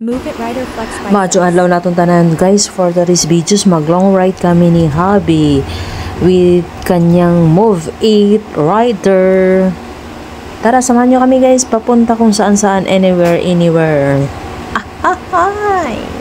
Move It Rider Flex by Madyo adlaw naton tanan guys for today's videos mag long ride kami ni Hobby with kanyang Move 8 Rider. Tara samahan nyo kami guys papunta kung saan saan anywhere anywhere. Ah, ah, hi!